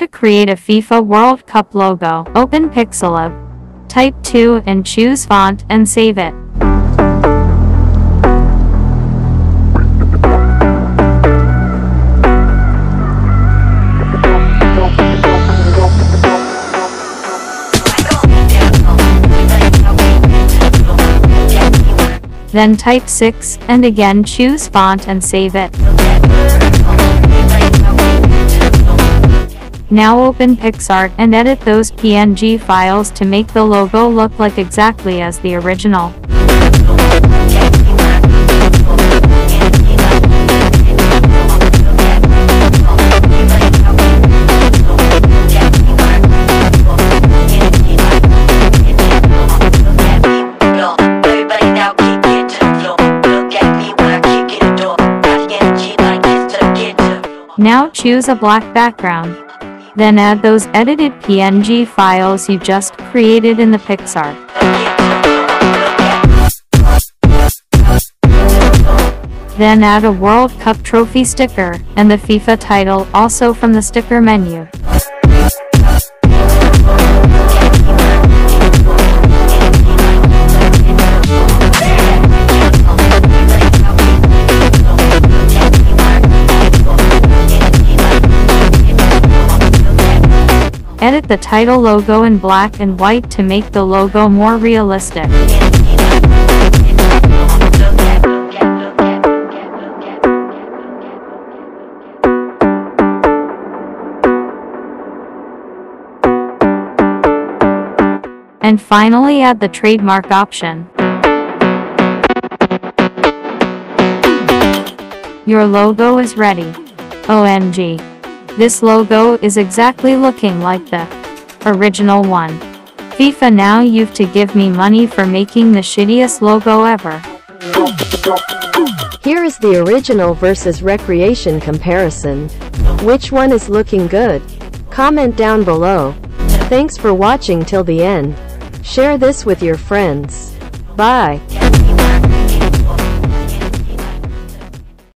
to create a FIFA World Cup logo. Open Pixellab. Type 2 and choose font and save it. Then type 6 and again choose font and save it. Now open PicsArt and edit those PNG files to make the logo look like exactly as the original. Now choose a black background. Then add those edited PNG files you just created in the PicsArt. Then add a World Cup trophy sticker and the FIFA title also from the sticker menu. Edit the title logo in black and white to make the logo more realistic. And finally add the trademark option. Your logo is ready. OMG. This logo is exactly looking like the original one. FIFA now you've to give me money for making the shittiest logo ever. Here is the original versus recreation comparison. Which one is looking good? Comment down below. Thanks for watching till the end. Share this with your friends. Bye.